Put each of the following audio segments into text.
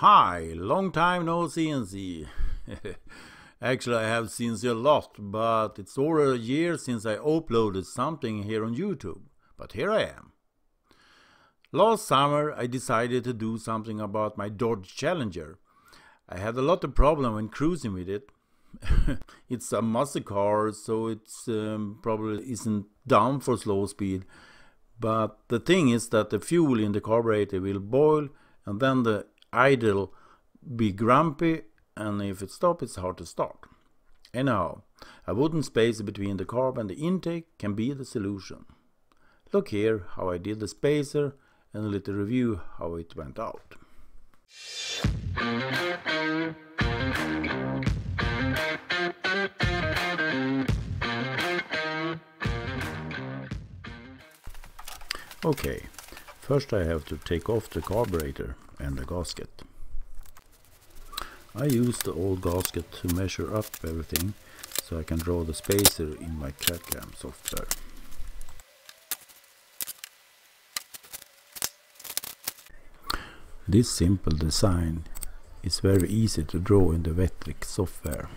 Hi, long time no CNC. Actually, I have CNC a lot, but it's over a year since I uploaded something here on YouTube. But here I am. Last summer, I decided to do something about my Dodge Challenger. I had a lot of problem when cruising with it. it's a muscle car, so it's um, probably isn't down for slow speed. But the thing is that the fuel in the carburetor will boil, and then the idle be grumpy and if it stops it's hard to start. Anyhow, a wooden spacer between the carb and the intake can be the solution. Look here how I did the spacer and a little review how it went out. Okay, first I have to take off the carburetor and the gasket. I use the old gasket to measure up everything so I can draw the spacer in my CAD-CAM software. This simple design is very easy to draw in the Vectric software.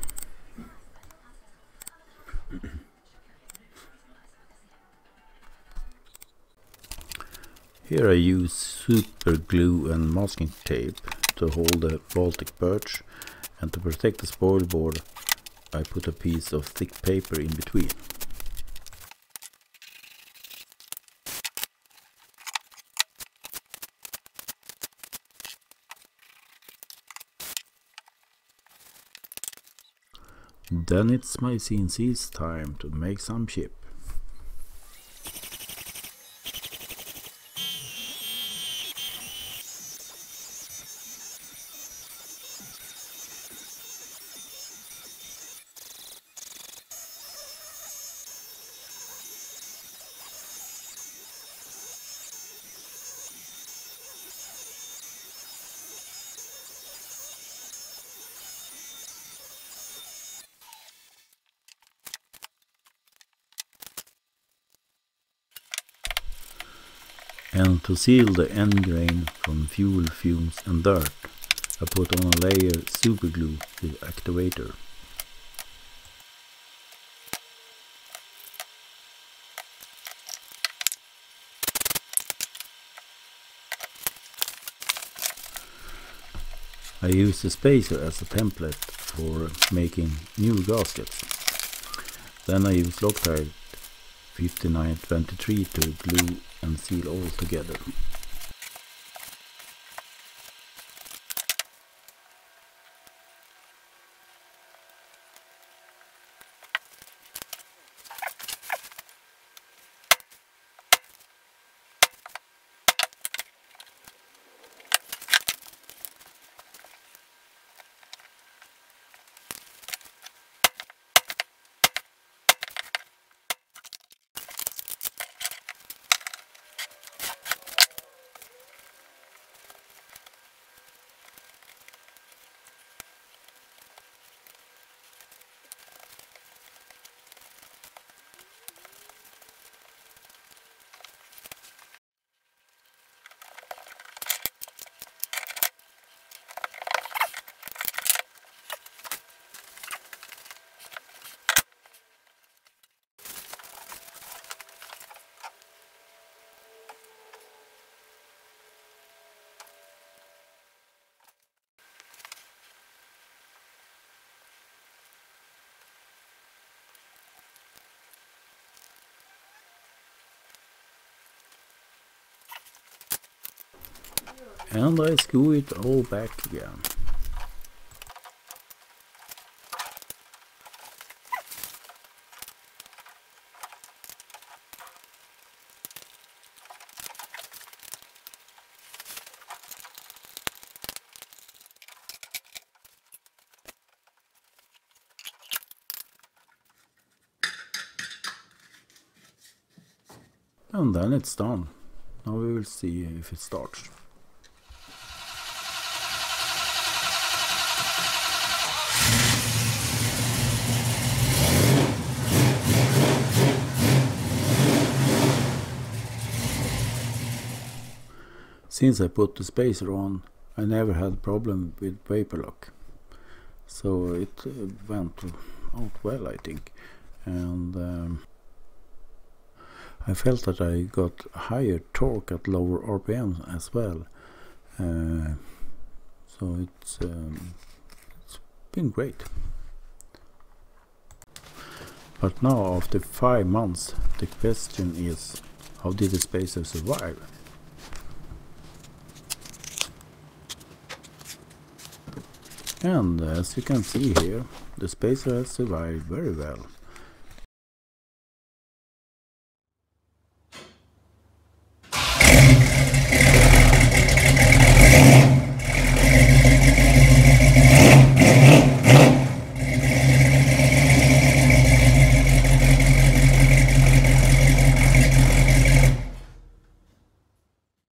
Here I use super glue and masking tape to hold the Baltic birch and to protect the spoil board I put a piece of thick paper in between. Then it's my CNC's time to make some chip. And to seal the end grain from fuel fumes and dirt, I put on a layer super glue with activator. I use the spacer as a template for making new gaskets. Then I use Loctite 5923 to glue and seal all together. And I screw it all back again. And then it's done. Now we will see if it starts. Since I put the spacer on, I never had problem with vapor lock. So it uh, went out well I think. And um, I felt that I got higher torque at lower RPM as well. Uh, so it's um, it's been great. But now after five months the question is how did the spacer survive And as you can see here, the spacer has survived very well.